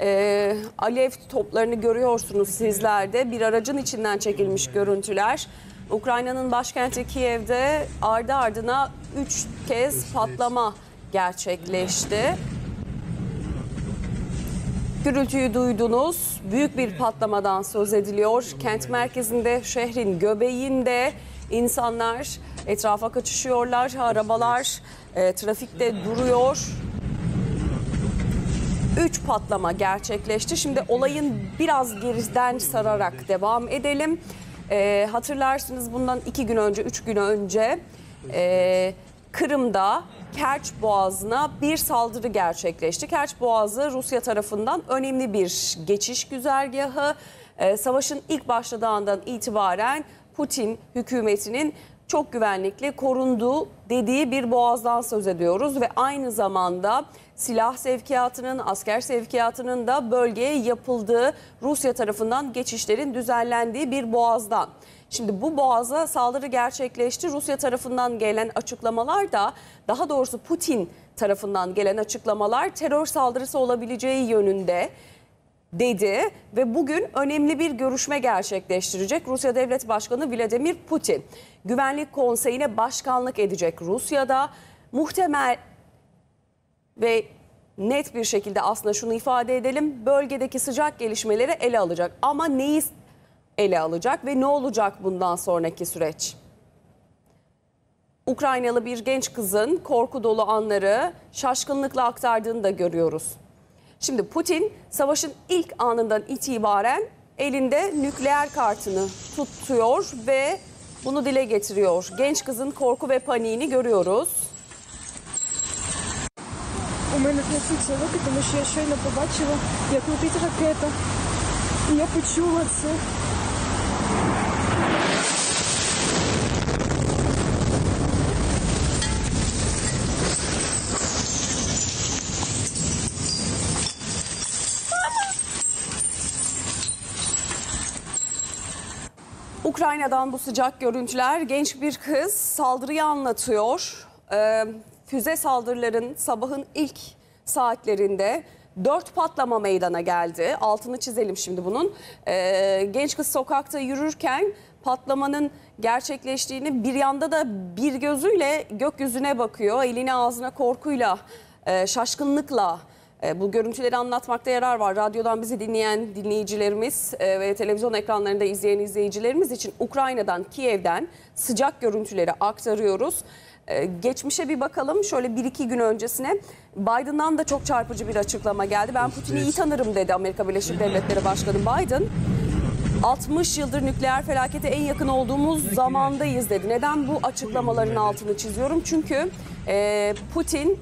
Ee, alev toplarını görüyorsunuz sizler de. Bir aracın içinden çekilmiş görüntüler. Ukrayna'nın başkenti Kiev'de ardı ardına 3 kez patlama gerçekleşti. Gürültüyü duydunuz. Büyük bir patlamadan söz ediliyor. Kent merkezinde, şehrin göbeğinde insanlar etrafa kaçışıyorlar. Arabalar e, trafikte duruyor. Üç patlama gerçekleşti. Şimdi olayın biraz geriden sararak devam edelim. E, hatırlarsınız bundan iki gün önce, üç gün önce e, Kırım'da Kerç Boğazı'na bir saldırı gerçekleşti. Kerç Boğazı Rusya tarafından önemli bir geçiş güzergahı. E, savaşın ilk başladığı andan itibaren Putin hükümetinin çok güvenlikli korunduğu dediği bir boğazdan söz ediyoruz ve aynı zamanda silah sevkiyatının, asker sevkiyatının da bölgeye yapıldığı Rusya tarafından geçişlerin düzenlendiği bir boğazdan. Şimdi bu boğaza saldırı gerçekleşti. Rusya tarafından gelen açıklamalar da daha doğrusu Putin tarafından gelen açıklamalar terör saldırısı olabileceği yönünde dedi ve bugün önemli bir görüşme gerçekleştirecek Rusya Devlet Başkanı Vladimir Putin. Güvenlik Konseyi'ne başkanlık edecek Rusya'da. Muhtemel ve net bir şekilde aslında şunu ifade edelim. Bölgedeki sıcak gelişmeleri ele alacak. Ama neyi ele alacak ve ne olacak bundan sonraki süreç? Ukraynalı bir genç kızın korku dolu anları şaşkınlıkla aktardığını da görüyoruz. Şimdi Putin savaşın ilk anından itibaren elinde nükleer kartını tutuyor ve bunu dile getiriyor. Genç kızın korku ve paniğini görüyoruz. У мене трясуться руки, тому що я щойно побачила, як летить ракета. І я почула це. Ukrayna'dan bu sıcak görüntüler genç bir kız saldırıyı anlatıyor. Ee, füze saldırıların sabahın ilk saatlerinde dört patlama meydana geldi. Altını çizelim şimdi bunun. Ee, genç kız sokakta yürürken patlamanın gerçekleştiğini bir yanda da bir gözüyle gökyüzüne bakıyor. Elini ağzına korkuyla, e, şaşkınlıkla Bu görüntüleri anlatmakta yarar var. Radyodan bizi dinleyen dinleyicilerimiz e, ve televizyon ekranlarında izleyen izleyicilerimiz için Ukrayna'dan, Kiev'den sıcak görüntüleri aktarıyoruz. E, Geçmişe bir bakalım. Şöyle bir iki gün öncesine Biden'dan da çok çarpıcı bir açıklama geldi. Ben Putin'i iyi tanırım dedi Amerika Birleşik Devletleri Başkanı Biden. 60 yıldır nükleer felakete en yakın olduğumuz zamandayız dedi. Neden bu açıklamaların altını çiziyorum? Çünkü e, Putin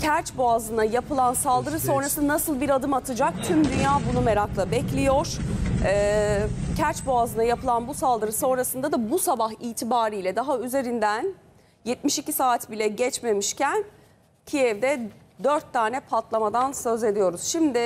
Kerç Boğazı'na yapılan saldırı sonrası nasıl bir adım atacak? Tüm dünya bunu merakla bekliyor. Ee, Kerç Boğazı'na yapılan bu saldırı sonrasında da bu sabah itibariyle daha üzerinden 72 saat bile geçmemişken Kiev'de 4 tane patlamadan söz ediyoruz. Şimdi